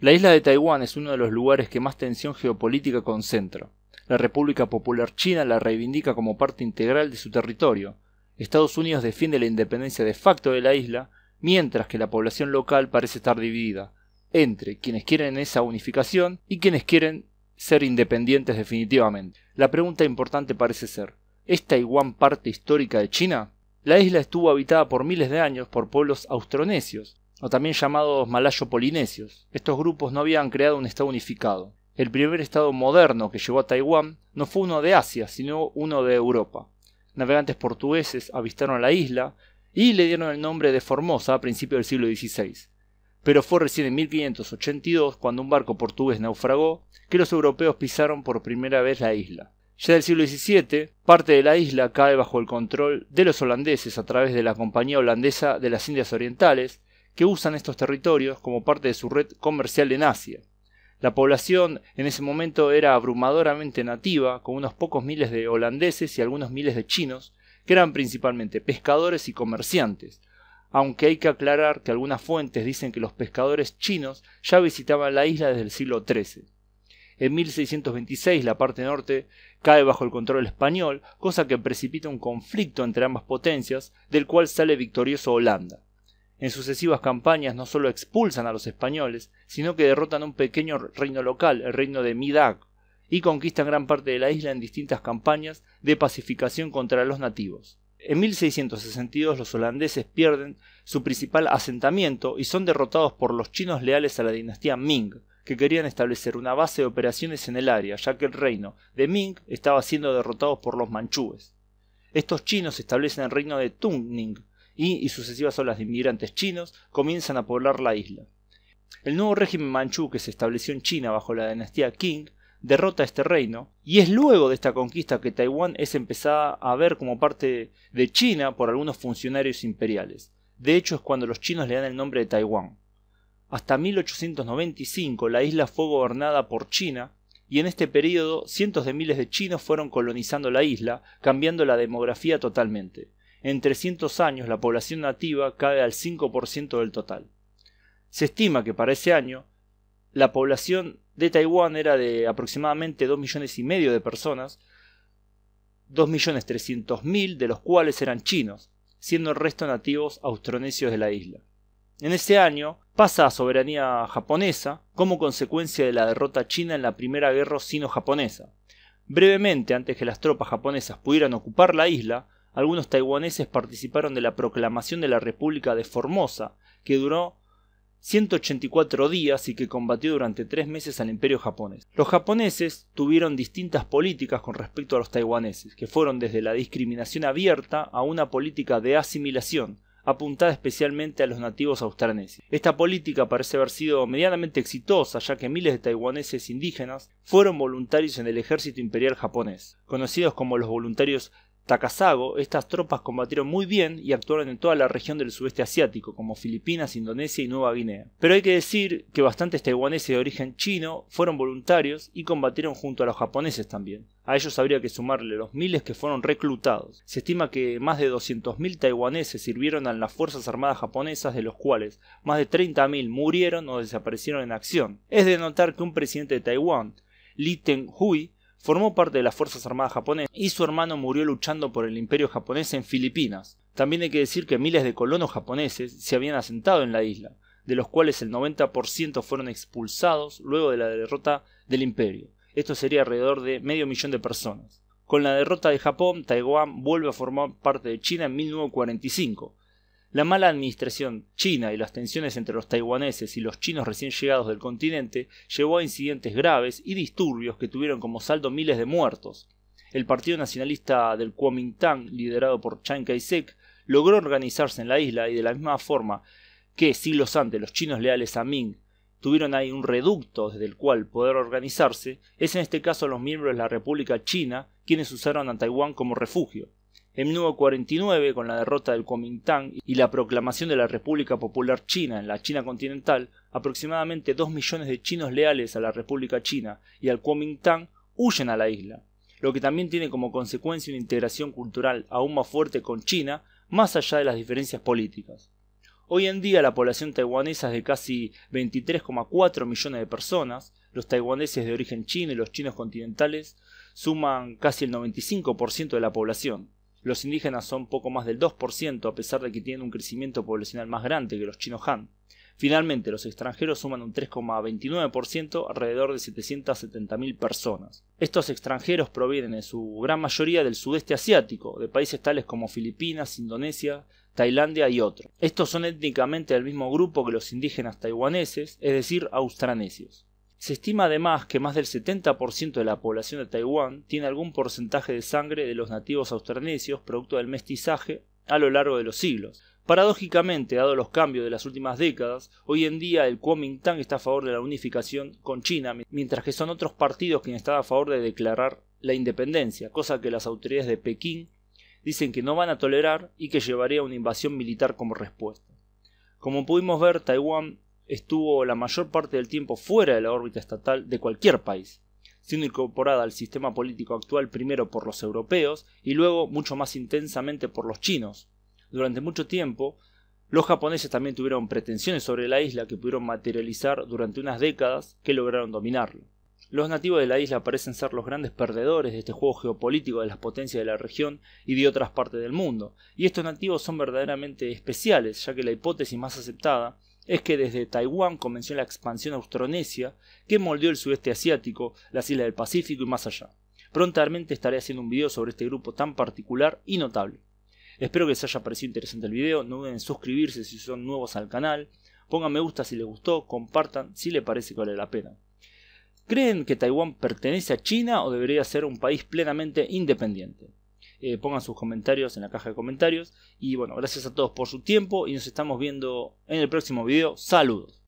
La isla de Taiwán es uno de los lugares que más tensión geopolítica concentra. La República Popular China la reivindica como parte integral de su territorio. Estados Unidos defiende la independencia de facto de la isla, mientras que la población local parece estar dividida entre quienes quieren esa unificación y quienes quieren ser independientes definitivamente. La pregunta importante parece ser, ¿es Taiwán parte histórica de China? La isla estuvo habitada por miles de años por pueblos austronesios, o también llamados malayo-polinesios. Estos grupos no habían creado un estado unificado. El primer estado moderno que llegó a Taiwán no fue uno de Asia, sino uno de Europa. Navegantes portugueses avistaron la isla y le dieron el nombre de Formosa a principios del siglo XVI. Pero fue recién en 1582, cuando un barco portugués naufragó, que los europeos pisaron por primera vez la isla. Ya del siglo XVII, parte de la isla cae bajo el control de los holandeses a través de la Compañía Holandesa de las Indias Orientales, que usan estos territorios como parte de su red comercial en Asia. La población en ese momento era abrumadoramente nativa, con unos pocos miles de holandeses y algunos miles de chinos, que eran principalmente pescadores y comerciantes, aunque hay que aclarar que algunas fuentes dicen que los pescadores chinos ya visitaban la isla desde el siglo XIII. En 1626 la parte norte cae bajo el control español, cosa que precipita un conflicto entre ambas potencias, del cual sale victorioso Holanda. En sucesivas campañas no solo expulsan a los españoles, sino que derrotan un pequeño reino local, el reino de Midag, y conquistan gran parte de la isla en distintas campañas de pacificación contra los nativos. En 1662 los holandeses pierden su principal asentamiento y son derrotados por los chinos leales a la dinastía Ming, que querían establecer una base de operaciones en el área, ya que el reino de Ming estaba siendo derrotado por los manchúes. Estos chinos establecen el reino de Tungning, y, sucesivas olas de inmigrantes chinos comienzan a poblar la isla. El nuevo régimen manchú que se estableció en China bajo la dinastía Qing derrota este reino, y es luego de esta conquista que Taiwán es empezada a ver como parte de China por algunos funcionarios imperiales. De hecho es cuando los chinos le dan el nombre de Taiwán. Hasta 1895 la isla fue gobernada por China y en este periodo cientos de miles de chinos fueron colonizando la isla, cambiando la demografía totalmente. En 300 años la población nativa cae al 5% del total. Se estima que para ese año la población de Taiwán era de aproximadamente 2 millones y medio de personas, 2.300.000 de los cuales eran chinos, siendo el resto nativos austronesios de la isla. En ese año pasa a soberanía japonesa como consecuencia de la derrota china en la primera guerra sino-japonesa. Brevemente, antes que las tropas japonesas pudieran ocupar la isla, algunos taiwaneses participaron de la proclamación de la República de Formosa, que duró 184 días y que combatió durante tres meses al imperio japonés. Los japoneses tuvieron distintas políticas con respecto a los taiwaneses, que fueron desde la discriminación abierta a una política de asimilación, apuntada especialmente a los nativos austraneses. Esta política parece haber sido medianamente exitosa, ya que miles de taiwaneses indígenas fueron voluntarios en el ejército imperial japonés, conocidos como los voluntarios Takasago, estas tropas combatieron muy bien y actuaron en toda la región del sudeste asiático, como Filipinas, Indonesia y Nueva Guinea. Pero hay que decir que bastantes taiwaneses de origen chino fueron voluntarios y combatieron junto a los japoneses también. A ellos habría que sumarle los miles que fueron reclutados. Se estima que más de 200.000 taiwaneses sirvieron en las Fuerzas Armadas japonesas, de los cuales más de 30.000 murieron o desaparecieron en acción. Es de notar que un presidente de Taiwán, Li Teng-hui, Formó parte de las Fuerzas Armadas japonesas y su hermano murió luchando por el imperio japonés en Filipinas. También hay que decir que miles de colonos japoneses se habían asentado en la isla, de los cuales el 90% fueron expulsados luego de la derrota del imperio. Esto sería alrededor de medio millón de personas. Con la derrota de Japón, Taiwán vuelve a formar parte de China en 1945, la mala administración china y las tensiones entre los taiwaneses y los chinos recién llegados del continente llevó a incidentes graves y disturbios que tuvieron como saldo miles de muertos. El Partido Nacionalista del Kuomintang, liderado por Chiang Kai-shek, logró organizarse en la isla y de la misma forma que siglos antes los chinos leales a Ming tuvieron ahí un reducto desde el cual poder organizarse, es en este caso los miembros de la República China quienes usaron a Taiwán como refugio. En 1949, con la derrota del Kuomintang y la proclamación de la República Popular China en la China continental, aproximadamente dos millones de chinos leales a la República China y al Kuomintang huyen a la isla, lo que también tiene como consecuencia una integración cultural aún más fuerte con China, más allá de las diferencias políticas. Hoy en día la población taiwanesa es de casi 23,4 millones de personas, los taiwaneses de origen chino y los chinos continentales suman casi el 95% de la población. Los indígenas son poco más del 2% a pesar de que tienen un crecimiento poblacional más grande que los chinos Han. Finalmente, los extranjeros suman un 3,29%, alrededor de 770.000 personas. Estos extranjeros provienen en su gran mayoría del sudeste asiático, de países tales como Filipinas, Indonesia, Tailandia y otros. Estos son étnicamente del mismo grupo que los indígenas taiwaneses, es decir, austranesios. Se estima además que más del 70% de la población de Taiwán tiene algún porcentaje de sangre de los nativos austronesios producto del mestizaje a lo largo de los siglos. Paradójicamente, dado los cambios de las últimas décadas, hoy en día el Kuomintang está a favor de la unificación con China, mientras que son otros partidos quienes están a favor de declarar la independencia, cosa que las autoridades de Pekín dicen que no van a tolerar y que llevaría a una invasión militar como respuesta. Como pudimos ver, Taiwán estuvo la mayor parte del tiempo fuera de la órbita estatal de cualquier país, siendo incorporada al sistema político actual primero por los europeos y luego mucho más intensamente por los chinos, durante mucho tiempo, los japoneses también tuvieron pretensiones sobre la isla que pudieron materializar durante unas décadas que lograron dominarlo. Los nativos de la isla parecen ser los grandes perdedores de este juego geopolítico de las potencias de la región y de otras partes del mundo, y estos nativos son verdaderamente especiales, ya que la hipótesis más aceptada es que desde Taiwán comenzó la expansión austronesia que moldeó el sudeste asiático, las islas del Pacífico y más allá. Prontamente estaré haciendo un video sobre este grupo tan particular y notable. Espero que les haya parecido interesante el video, no duden en suscribirse si son nuevos al canal, pongan me gusta si les gustó, compartan si les parece que vale la pena. ¿Creen que Taiwán pertenece a China o debería ser un país plenamente independiente? Eh, pongan sus comentarios en la caja de comentarios y bueno, gracias a todos por su tiempo y nos estamos viendo en el próximo video. Saludos.